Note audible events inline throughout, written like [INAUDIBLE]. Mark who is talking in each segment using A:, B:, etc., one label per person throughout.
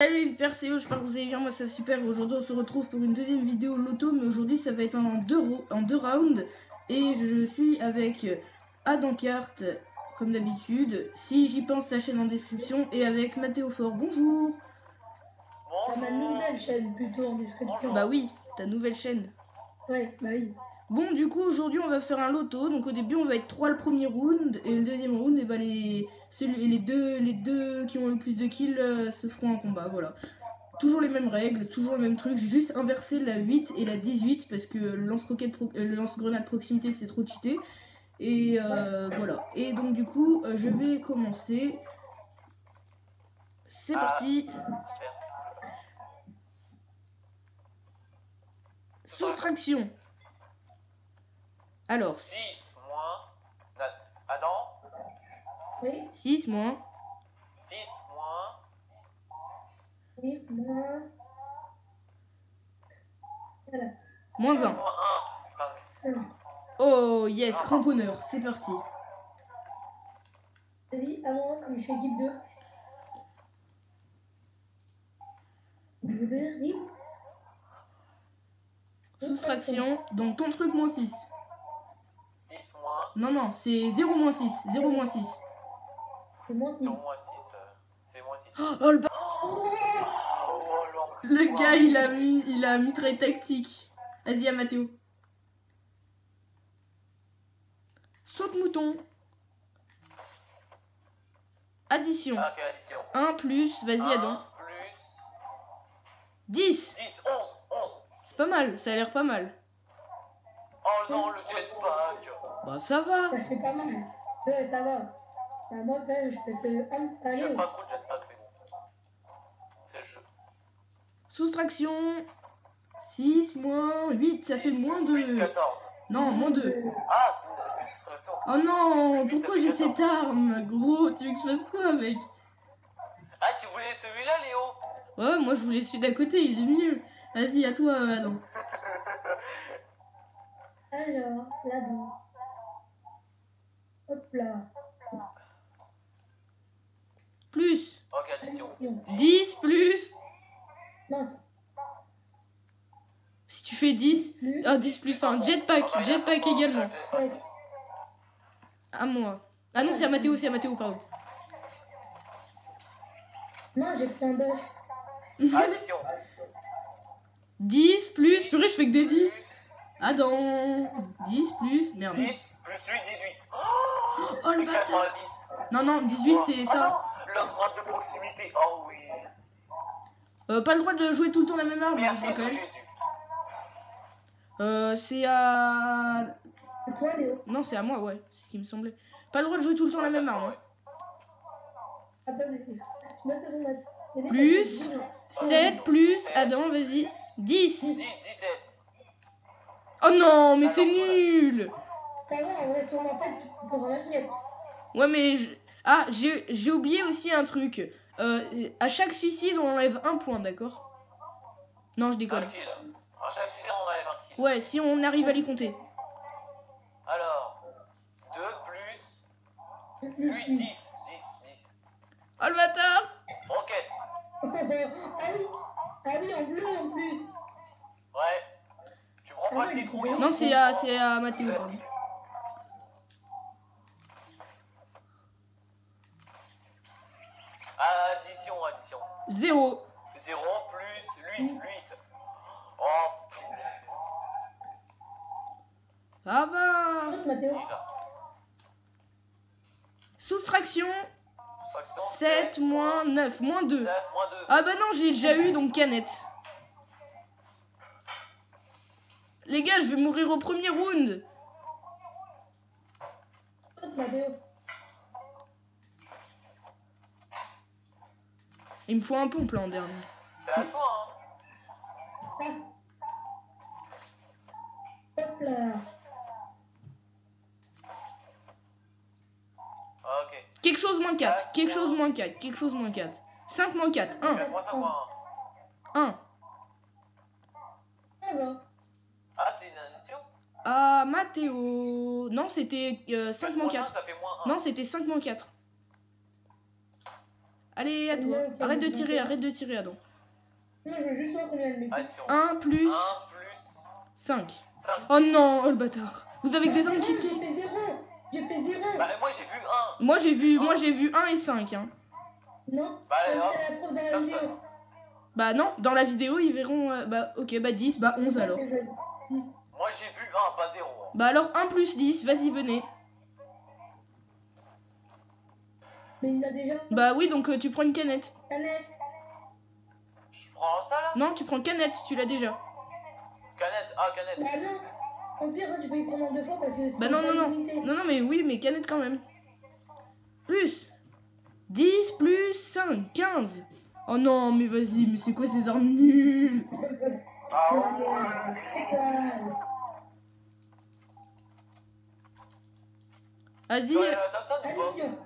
A: Salut Perséo, j'espère que vous allez bien, moi ça va super. Aujourd'hui on se retrouve pour une deuxième vidéo loto, mais aujourd'hui ça va être en deux, en deux rounds. Et je suis avec Adam Carte, comme d'habitude. Si j'y pense, la chaîne en description. Et avec Mathéo Fort, bonjour.
B: Bonjour.
C: Ma nouvelle chaîne plutôt en description.
A: Bah oui, ta nouvelle chaîne.
C: Ouais, bah oui.
A: Bon, du coup, aujourd'hui, on va faire un loto. Donc, au début, on va être 3 le premier round. Et le deuxième round, et bah, les, les, deux, les deux qui ont le plus de kills euh, se feront un combat. Voilà. Toujours les mêmes règles, toujours le même truc. Juste inverser la 8 et la 18. Parce que euh, le lance-grenade proximité, c'est trop cheaté. Et euh, voilà. Et donc, du coup, je vais commencer. C'est parti. Soustraction. Alors,
B: 6 moins. Adam
C: Oui,
A: 6 moins
B: 6 moins.
C: oui, moi. Voilà.
A: moins 1.
B: Moins 1. 5.
C: Alors,
A: Oh yes, cramponneur, c'est parti.
C: Vas-y, à moi, comme je suis équipe 2. Je vais dire.
A: Soustraction, donc ton truc moins 6.
B: 6 moins.
A: Non, non, c'est 0 moins 6. 0 moins 6.
C: C'est moi qui.
B: Non, moins 6. C'est moins 6.
A: Oh, oh, le,
B: Oh,
A: le gars, il a mis, il a mis très tactique. Vas-y, à Mathéo. Saute mouton. Addition.
B: Ah, ok, addition.
A: 1 plus, vas-y, Adam.
B: Plus
A: 10.
B: 10, 11. 11.
A: C'est pas mal, ça a l'air pas mal.
B: Oh non, le jetpack.
A: Bah, ça va.
C: Ça, c'est pas mal. Ouais, ça va. Bah, moi, quand même, je peux te. Ah,
B: J'aime pas trop le jetpack, mais bon. C'est le jeu.
A: Soustraction. 6 moins 8, ça fait moins 2.
B: 14.
A: Non, moins 2.
B: Ah, c'est une frustration.
A: Oh non, pourquoi j'ai cette arme Gros, tu veux que je fasse quoi avec?
B: Ah, tu voulais celui-là, Léo?
A: Ouais, moi je voulais celui d'à côté, il est mieux. Vas-y, à toi, Adam. [LAUGHS]
C: Alors, la danse. Hop là.
A: Plus.
B: Ok, addition.
A: 10 plus. Si tu fais 10.
C: Plus.
A: Ah, 10 plus 1. Jetpack. Jetpack également. À moi. Ah non, c'est à Mathéo, c'est à Mathéo, pardon.
C: Non, j'ai pris un buff.
B: Addition.
A: 10 plus. Purée, je fais que des 10. Adam. 10 plus. Merde.
B: 10 plus 8, 18.
A: Oh le
B: Et
A: bâtard.
B: 90.
A: Non, non, 18 c'est ça.
B: Le de proximité. Oh oui.
A: Euh, pas le droit de jouer tout le temps la même arme, je
B: Merci. Jésus.
A: Euh, c'est à.
C: Léo
A: Non, c'est à moi, ouais. C'est ce qui me semblait. Pas le droit de jouer tout le temps la même arme. hein.
C: Je
A: Plus.
C: choses qui disent,
A: 7 plus. Adam, vas-y. 10.
B: 10, 17.
A: Oh non, mais c'est nul. Ouais, mais... je- Ah, j'ai j'ai oublié aussi un truc. Euh, à chaque suicide, on enlève un point, d'accord? Non, je déconne.
B: À chaque succès, on enlève un kill.
A: Ouais, si on arrive à les compter.
B: Alors, 2 plus 8, 10. 10, 10.
A: Oh le bâtard
B: Roquette. [LAUGHS]
C: ah oui, ah oui, en bleu en plus.
B: Ouais. Tu prends pas le citrouille.
A: Non, c'est à, c'est à Mathéo,
B: Addition, addition.
A: 0.
B: 0 plus 8, 8. Oh, punaise.
A: Ça va
C: Saute, Mathéo.
B: Il a.
A: Soustraction.
B: Soustraction,
A: 7 moins 9. Moins 2.
B: 9 moins 2.
A: Ah bah non, j'ai déjà eu, donc canette. Les gars, je vais mourir au premier round.
C: Saute, Mathéo.
A: Il me faut un pompe là en dernier.
B: C'est à toi, hein.
C: Ah. Hop là.
B: Ah, ok.
A: Quelque chose moins 4. Quelque chose moins 4. Quelque chose moins 4. 5 moins 4. 1.
B: 4 moins 5 moins 1.
A: 1.
C: Ça va.
B: Ah, c'était une addition
A: Ah, Mathéo. Non, c'était euh, 5 moins 4.
B: Ça fait moins 1.
A: Non, c'était 5 moins 4. Allez, à toi.
C: Non,
A: Arrête de tirer, arrête de tirer, Adam.
C: Non, je veux juste voir combien de
B: Allez, c'est
A: 1 plus
B: 1 plus
A: 5.
B: 5.
A: Oh non, oh le bâtard. Vous avez que des armes
C: J'ai
A: cheatées.
C: fait zéro. J'ai fait zéro.
B: Bah, moi j'ai vu 1.
A: Moi j'ai vu, moi j'ai vu 1 et 5. Hein.
C: Non.
B: Bah,
C: vidéo.
A: Bah non, dans la vidéo ils verront. euh, bah ok, bah 10, bah 11 alors.
B: Moi j'ai vu 1, pas 0. hein.
A: Bah alors 1 plus 10, vas-y, venez.
C: Mais il a déjà
A: Bah oui, donc euh, tu prends une canette.
C: canette.
B: Je prends ça là?
A: Non, tu prends canette, tu l'as déjà.
B: Canette, ah canette.
C: Bah non. Au pire, tu peux y prendre en deux fois parce que c'est
A: Bah non, non, non. Non, non, mais oui, mais canette quand même. Plus 10 plus 5, 15. Oh non, mais vas-y, mais c'est quoi ces armes nulles?
B: Ah ouais.
C: Ouais.
A: Vas-y,
B: J'aurais la Thompson ou pas
C: Addition.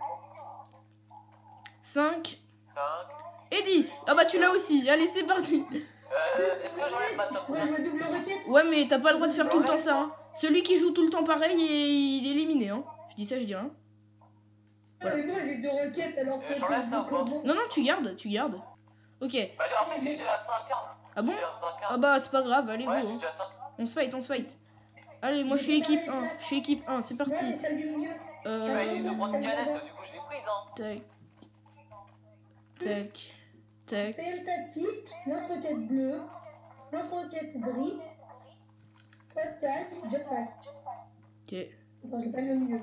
A: 5
B: 5.
A: et 10. Ah bah tu l'as aussi, allez, c'est parti.
B: Euh, est-ce que j'enlève ma
C: Ouais,
A: mais t'as pas le droit de faire tout le temps ça. hein. Celui qui joue tout le temps pareil, il est éliminé. Hein. Je dis ça, je dis rien.
C: Ouais, mais moi, j'ai deux requêtes alors que.
B: Euh, j'enlève ça ou pas
C: bon.
A: Non, non, tu gardes, tu gardes. Ok.
B: Bah en fait j'ai déjà 5 armes.
A: Ah bon
B: J'ai déjà 5
A: Ah bah c'est pas grave, allez, go.
B: Ouais,
A: hein.
B: déjà 5.
A: On se fight, on se fight. Allez, moi je suis équipe 1. Je suis équipe 1, c'est parti.
C: milieu.
B: Tu m'as
A: Euh,
B: dit de prendre une canette, du coup je l'ai prise hein.
A: tac. Tac. Tac.
C: PM tactique, lance-roquette bleu, lance-roquette gris, Pascal, jetpack.
A: Ok.
C: Enfin, j'ai pas le milieu.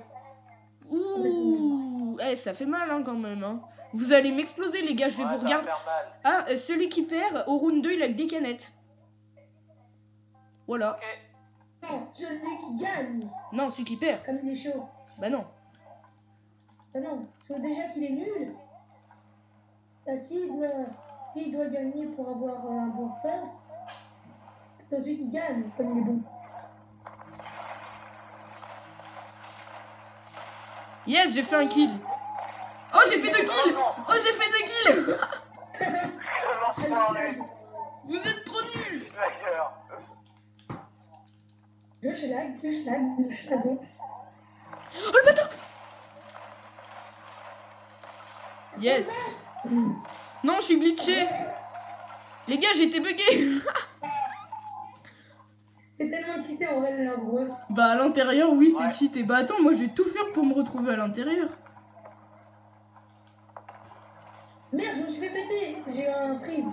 A: Ouh. Eh, ça fait mal hein, quand même. Hein. Vous allez m'exploser, les gars, je vais
B: Ouais,
A: vous regarder. Ah, euh, celui qui perd, au round 2, il a que des canettes. Voilà.
C: Non, celui qui gagne,
A: Non, celui qui perd.
C: comme il est chaud.
A: Bah non.
C: Ah non, il faut déjà qu'il est nul. Bah, s'il doit, s'il doit gagner pour avoir euh, un bon c'est celui qui gagne, comme il est bon.
A: Yes, j'ai fait un kill. Oh, j'ai fait deux kills. Oh, j'ai fait deux kills. [LAUGHS] Vous êtes trop nuls.
C: Je schlag, je schlag, je schlag.
A: Oh le bâtard. Yes. Non, je suis glitché. Les gars, j'étais bugué. [LAUGHS]
C: C'est tellement cheaté en vrai.
A: Bah à l'intérieur, oui, c'est
B: Ouais.
A: cheaté. Bah attends, moi je vais tout faire pour me retrouver à l'intérieur.
C: Merde, je me suis fait péter. J'ai eu un prise.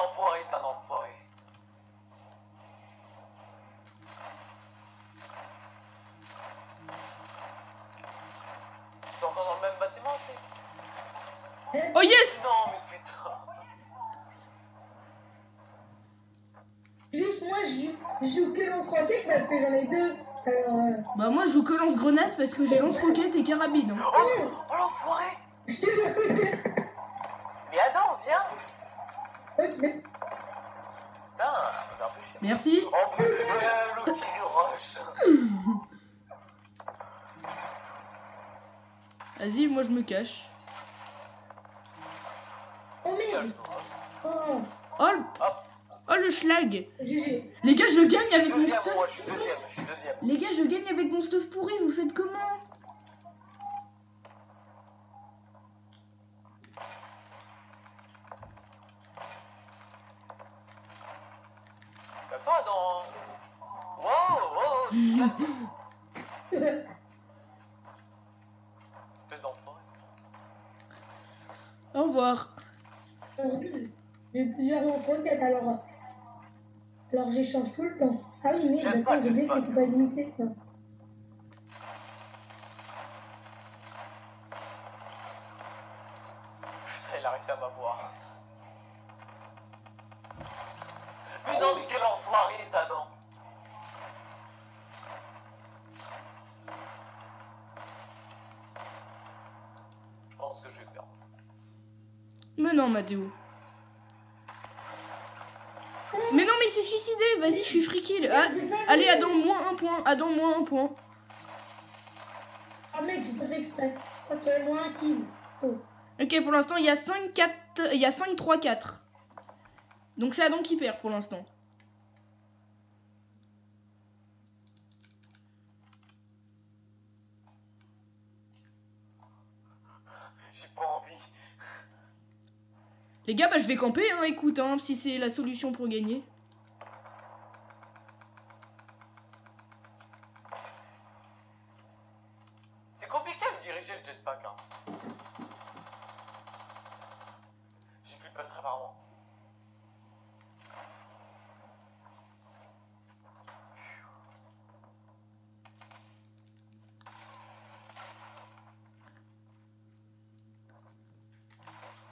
B: Un enfoiré, t'es un enfoiré. C'est encore dans le même bâtiment, c'est
A: Oh yes
B: Non, mais putain.
C: Juste moi, je joue- je joue que lance-roquette parce que j'en ai deux. Alors, euh,
A: Bah moi je joue que lance-grenade parce que j'ai lance-roquette et carabine. hein.
B: Oh, oh l'enfoiré Mais Adam, viens
C: ok.
B: Putain, c'est un peu chiant. Rush
A: Vas-y, moi je me cache.
C: Oh merde. Oh,
A: Oh le, oh, schlag.
C: GG.
A: Les gars, je gagne avec mon
B: deuxième, moi je
A: stuff.
B: suis deuxième, je suis deuxième.
A: Les gars, je gagne avec mon stuff pourri. Vous faites comment
B: Toi dans... Wow, wow, tu calmes. Espèce d'enfoiré.
A: Au revoir.
C: J'ai plusieurs lance-roquettes alors. Alors j'échange tout le temps. Ah oui, mais d'accord, j'ai oublié que c'est pas limité ça.
B: Putain, il a réussi à m'avoir. Mais non, mais quel enfoiré ça, non Je pense que je vais perdre.
A: Mais non, Mathéo. Vas-y, je suis free kill. Ah, allez, Adam, moins un point. Adam, moins un point.
C: Ouais. Ok, moi un kill. Oh.
A: Ok, pour l'instant, il y a 5, 4, il y a 5, 3, 4. Donc c'est Adam qui perd pour l'instant.
B: J'ai pas envie.
A: Les gars, bah je vais camper, hein, écoute, hein, si c'est la solution pour gagner.
B: C'est compliqué à me diriger le jetpack. Hein. J'ai plus pas très rarement.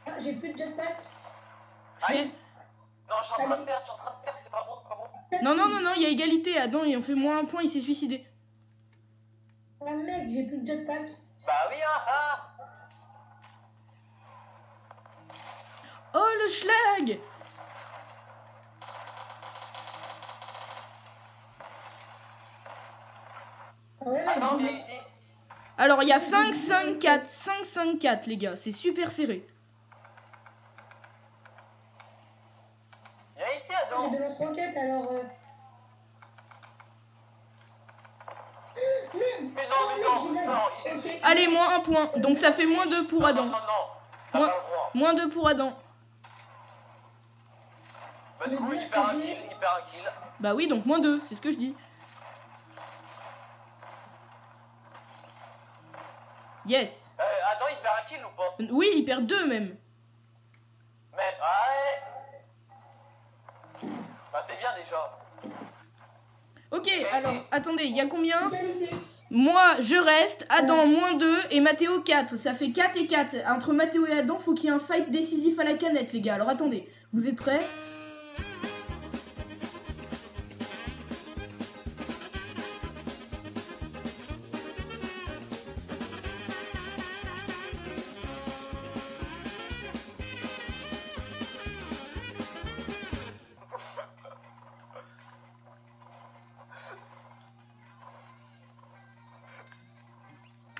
C: Ah, j'ai plus de jetpack.
B: Aïe Non, je suis en train de perdre, je suis en train de perdre, c'est pas bon, c'est pas bon.
A: Non, non, non, non, il y a égalité. Adam, il en fait moins un point, il s'est suicidé.
C: Ah mec, j'ai plus de jetpack.
B: Bah oui, hein, hein
A: Oh, le schlag
C: Ah
B: Ah.
A: Alors, il y a 5, 5, 4. 5, 5, 4, les gars. C'est super serré.
C: Alors. Euh...
B: Mais non, mais non, non.
A: Allez, moins un point. Donc ça fait moins 2 pour Adam.
B: non, non.
A: Moins 2 pour Adam.
B: Bah du coup, il perd un kill, il perd un kill.
A: Bah oui, donc moins 2, c'est ce que je dis. Yes.
B: Euh, attends, il perd un kill ou pas?
A: Oui, il perd 2 même.
B: Mais, ouais Bah c'est bien déjà.
A: Ok, alors, attendez, il y a combien? Moi, je reste, Adam, moins 2, et Mathéo, 4. Ça fait 4 et 4. Entre Mathéo et Adam, faut qu'il y ait un fight décisif à la canette, les gars. Alors attendez, vous êtes prêts?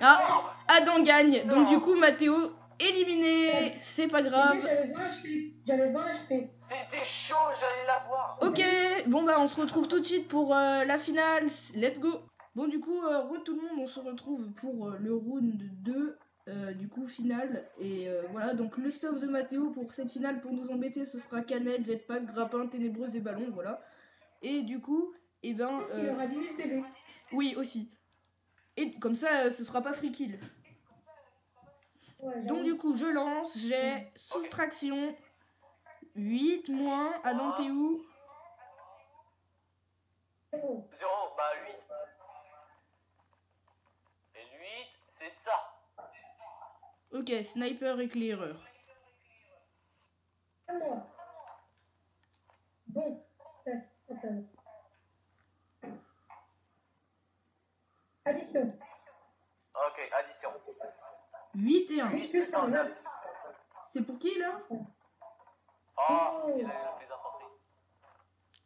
A: Ah, Adam gagne. Donc du coup, Mathéo éliminé. C'est pas grave.
C: J'avais 20 HP. J'avais 20 HP.
B: C'était chaud, j'allais l'avoir.
A: Ok, bon bah on se retrouve tout de suite pour euh, la finale. Let's go. Bon du coup, euh, re tout le monde, on se retrouve pour euh, le round 2. euh, du coup finale et euh, voilà donc le stuff de Mathéo pour cette finale pour nous embêter ce sera canette, jetpack, grappin, ténébreuse et ballon voilà et du coup et ben
C: Il
A: euh,
C: aura 10 000 PV.
A: oui aussi et comme ça euh, ce sera pas free kill
C: Ouais,
A: donc du coup je lance j'ai soustraction 8 moins Adam t'es où?
C: J'avoue.
B: 0, bah 8. Et 8, c'est ça.
A: ok sniper éclaireur.
C: Bon. Ouais, attends. Addition.
B: Ok, addition.
A: 8 et 1
C: 8 plus 1, 9.
A: c'est pour qui là?
B: Oh, il a eu le plus d'infanterie.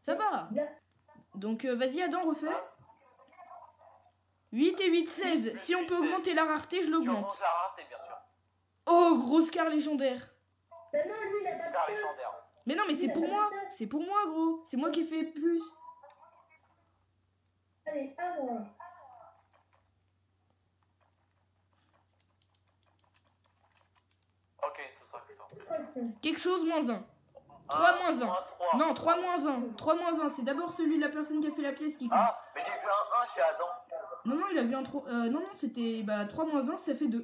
A: Ça va
C: Bien.
A: Donc euh, vas-y Adam, refais. 8 et 8, 16. Si on peut augmenter la rareté, je l'augmente.
B: remontes la rareté, bien sûr.
A: Oh, grosse car légendaire.
C: Mais non, lui, il a pas
B: Star
C: de feu.
B: légendaire.
A: Mais non, mais c'est pour moi. C'est pour moi, gros. C'est moi qui ai fait plus.
C: Allez, à moi.
B: Ok, ce sera que ça.
C: Ok.
A: Quelque chose moins 1. 3
B: Un,
A: moins 1.
B: un, trois.
A: Non, 3 moins 1. 3 moins 1. C'est d'abord celui de la personne qui a fait la pièce qui compte.
B: Ah, mais j'ai vu un 1 chez Adam.
A: Non, non, il a vu un 3. Euh, non, non, c'était. Bah, 3 moins 1, ça fait 2.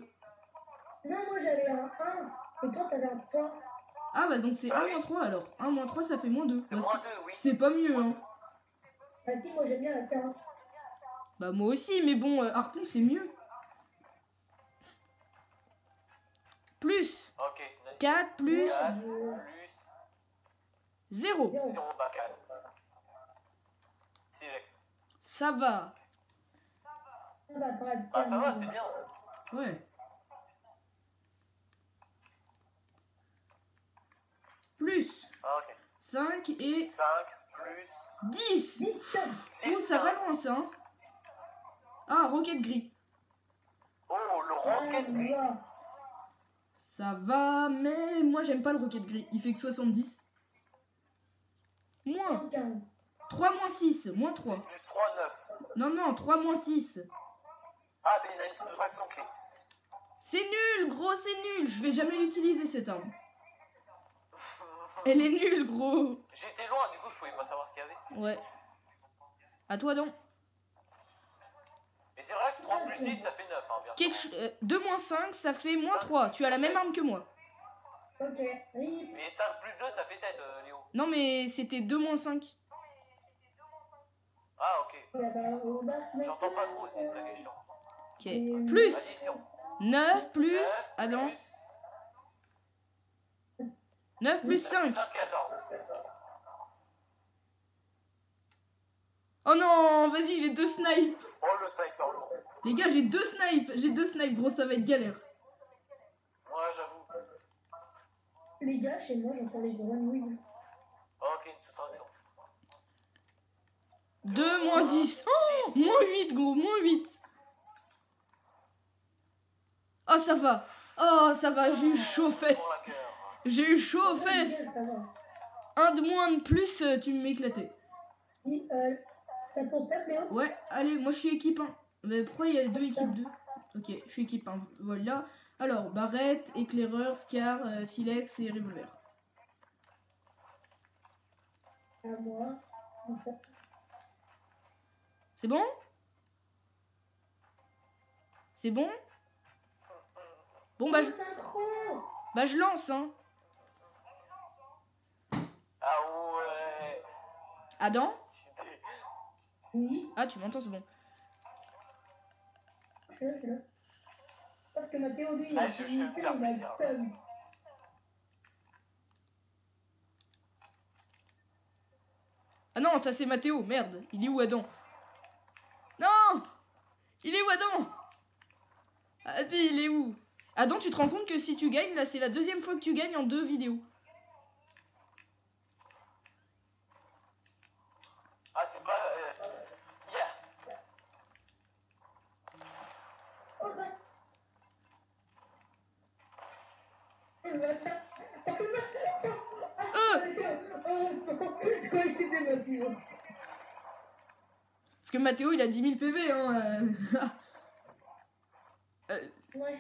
C: Non, moi, j'avais un 1. Et toi, t'avais un 3.
A: Ah, bah, donc c'est
B: Ah
A: 1
B: oui.
A: moins 3 alors. 1 moins 3, ça fait moins 2.
B: C'est
A: Bah,
B: moins
A: c'est-
B: 2, oui.
A: c'est pas mieux, hein.
C: Bah, si, moi, j'aime bien la 15.
A: Bah, moi aussi, mais bon, euh, harpon, c'est mieux. Plus.
B: Ok,
A: 4 plus
B: 4 plus
A: 0.
C: 0.
B: 0, bah 4. Silex.
A: Ça va.
B: Bah ça va, c'est bien.
A: Ouais. Plus
B: Ah, ok.
A: 5 et
B: 5 plus
A: 10.
C: 10.
A: Ouh, ça va loin ça. hein. Ah, roquette gris.
B: Oh, le rocket
C: on
B: gris.
A: Ça va, mais moi j'aime pas le rocket gris. Il fait que 70. Moins.
C: 115.
A: 3 moins 6. Moins 3.
B: Plus 3, 9.
A: Non, non, 3 moins 6.
B: Ah, c'est une soustraction clé.
A: C'est nul, gros, c'est nul. Je vais jamais l'utiliser cette arme. Elle est nulle, gros.
B: J'étais loin, du coup, je pouvais pas savoir ce qu'il y avait.
A: Ouais. À toi donc.
B: Mais c'est vrai que 3 plus 6, ça fait 9, hein, bien sûr.
A: Quelque ch- euh, 2 moins 5, ça fait moins 3. Tu as la même arme que moi.
C: Ok. Oui.
B: Mais 5 plus 2, ça fait 7, euh, Léo.
A: Non, mais c'était 2 moins 5.
B: Ah, ok.
C: Bah, au bas,
B: J'entends pas trop, c'est ça qui est chiant.
A: Ok. Plus
B: Addition.
A: 9 plus.
B: 9
A: Ah non.
B: plus
A: 9 plus 5.
B: 5, 14.
A: Oh non, vas-y, j'ai deux snipes.
B: Le sniper lourd.
A: Les gars, j'ai deux snipes. J'ai deux snipes, gros, ça va être galère.
B: Ouais, j'avoue.
C: Les gars, chez moi, j'entends les grenouilles.
B: Oh, ok, une soustraction.
A: 2 moins 10. Oh, moins 8, gros, moins 8. Oh, ça va. Oh, ça va, j'ai eu chaud aux fesses. J'ai eu chaud aux fesses. Un de moins de plus, euh, tu m'éclatais.
C: Euh, Léo
A: Ouais, allez, moi je suis équipe 1. Mais pourquoi il y a deux équipes 2 Ok, je suis équipe 1. Voilà. Alors, barrette, éclaireur, scar, euh, silex et revolver.
C: À moi. Enfin,
A: C'est bon? C'est bon? Bon, bah je, bah je lance, hein.
B: Ah ouais.
A: Adam?
C: Oui,
A: Ah, tu m'entends, c'est bon.
C: je suis là, je suis là. Parce que Mathéo, lui,
B: Ah,
C: il
B: je-
C: il a
B: plaisir.
C: le seum.
A: Ah non, ça c'est Mathéo, merde. Il est où Adam? Non Il est où Adam? Vas-y, il est où? Adam, tu te rends compte que si tu gagnes, là c'est la deuxième fois que tu gagnes en deux vidéos.
B: Ah, c'est pas. Euh... Yeah.
C: Oh, bah. Eh, bah, ça-
A: Euh
C: Mathéo.
A: Parce que Mathéo il a 10 000 PV, hein. euh. [LAUGHS]
C: Ouais. Ouais,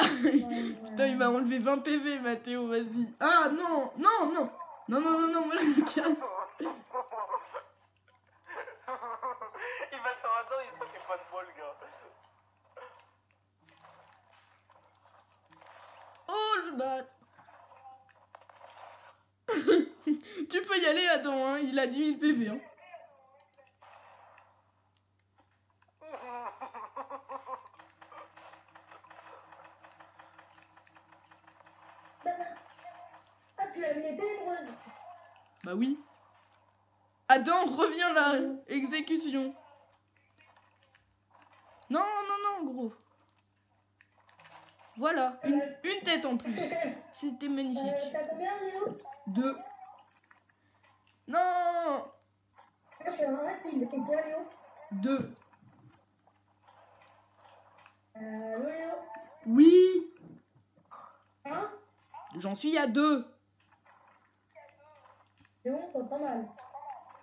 C: ouais.
A: Putain, il m'a enlevé 20 PV, Mathéo, vas-y. Ah non, non, non. Non, non, non, non, moi je me casse.
B: il va sur un dent, il sent qu'il n'y a pas de bol, gars.
A: Bat. [LAUGHS] tu peux y aller, Adam, hein. Il a 10 000 PV, hein.
C: Bah, bah. Ah, tu l'as mis ténébreuse.
A: Bah oui. Adam, reviens là. Exécution. Non, non, non, gros. Voilà, une, une tête en plus. C'était
C: Euh,
A: magnifique.
C: T'as combien, Léo?
A: Deux. Non
C: je suis rapide. Léo
A: Deux.
C: Euh, Léo?
A: Oui
C: Hein?
A: J'en suis à deux.
C: C'est bon, c'est pas mal.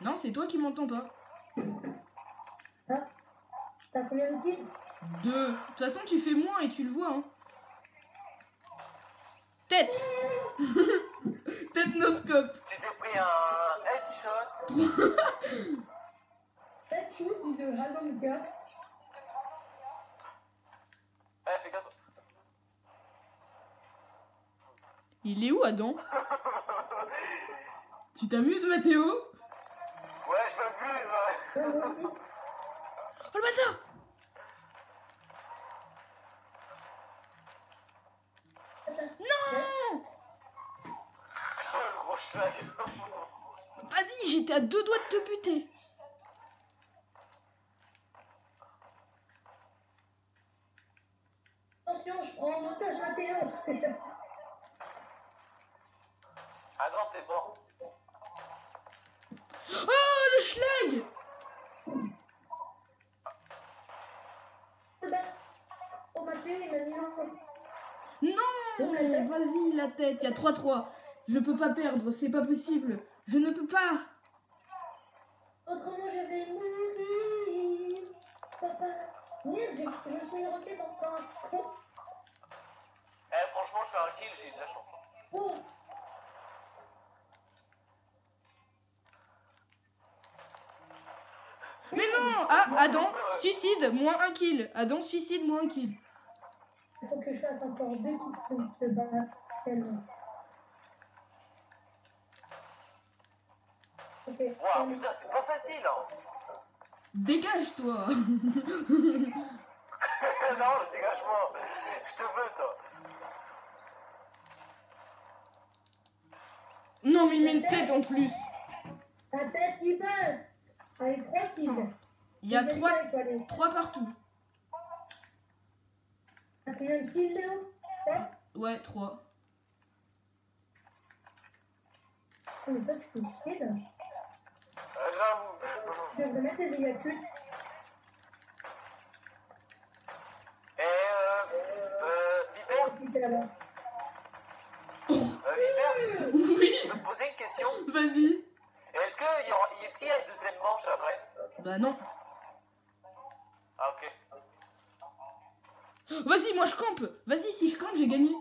A: Non, c'est toi qui m'entends pas.
C: Hein? T'as combien de kills?
A: Deux. De toute façon, tu fais moins et tu le vois, hein. Tête [LAUGHS] Tête noscope.
B: Tu t'es pris un headshot. [LAUGHS]
C: That shoot is a random gap.
B: Eh, fais gaffe.
A: Il est où, Adam Tu t'amuses, Mathéo
B: Ouais, je m'amuse. ouais.
A: Oh le bâtard Non
B: Oh, le gros schlag.
A: Vas-y, j'étais à deux doigts de te buter.
C: Attention, je prends en otage Mathéo. [LAUGHS]
B: Ah non, t'es mort.
A: Oh, le schlag
C: Oh, bah. Oh, Mathéo, fait, il m'a mis un.
A: Non, vas-y, la tête. Il y a 3-3. Je peux pas perdre, c'est pas possible. Je ne peux pas.
C: Autrement, je vais mourir. Papa. Merde, j'ai- je me suis une roquette encore.
B: Eh, franchement, je fais un kill, j'ai de la chance. hein.
C: oh.
A: Mais non Ah, Adam, suicide, moins un kill. Adam, suicide, moins un kill.
C: Il faut que je fasse encore deux coups pour se battre tellement. Ok.
B: Waouh, putain, c'est pas facile, hein.
A: Dégage-toi [LAUGHS]
B: non, je dégage moi. Je te veux, toi.
A: Non, mais il met une tête en plus.
C: La tête qui passe. Allez, trois kills.
A: Il y a
C: Allez,
A: 3
C: allez.
A: trois partout.
C: T'as combien de kills, Léo Trois
A: Ouais, 3.
C: Oh, mais toi, tu fais chier, là. Tu devrais mettre des dégâts.
B: Et euh. Euh. Vipère
C: Oh, là-bas.
B: Euh, Vipère
A: Oui
B: Je peux te poser une question
A: Vas-y.
B: Est-ce qu'il y, aura- est-ce qu'il y a une deuxième manche après
A: Bah non.
B: Ah, ok.
A: Vas-y, moi je campe. Vas-y, si je campe, j'ai gagné.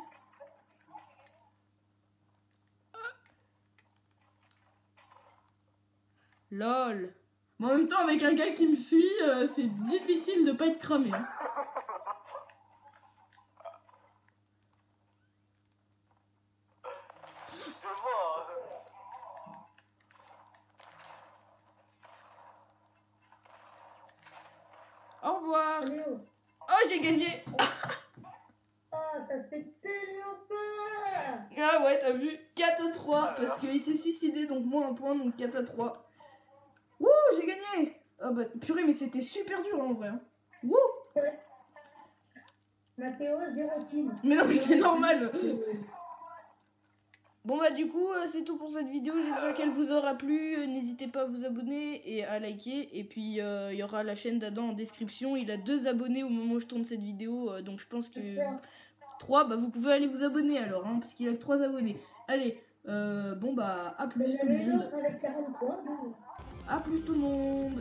A: Lol. Mais en même temps, avec un gars qui me suit, euh, c'est difficile de pas être cramé. hein. Au revoir. Oh, j'ai gagné.
C: Ah, ça se fait tellement peur.
A: Ah ouais, t'as vu? 4 à 3 parce qu'il s'est suicidé, donc moins un point, donc 4 à 3. Ah bah purée, mais c'était super dur en vrai. hein. Wouh.
C: Mathéo, zéro kill.
A: Mais non, mais c'est normal. Bon bah du coup euh, c'est tout pour cette vidéo, j'espère qu'elle vous aura plu, Euh, n'hésitez pas à vous abonner et à liker et puis euh, il y aura la chaîne d'Adam en description, il a deux abonnés au moment où je tourne cette vidéo euh, donc je pense que trois bah vous pouvez aller vous abonner alors hein, parce qu'il a que trois abonnés. Allez, euh, bon bah à plus tout
C: il y
A: le
C: avait
A: monde,
C: l'autre avec 40 points.
A: à plus tout le monde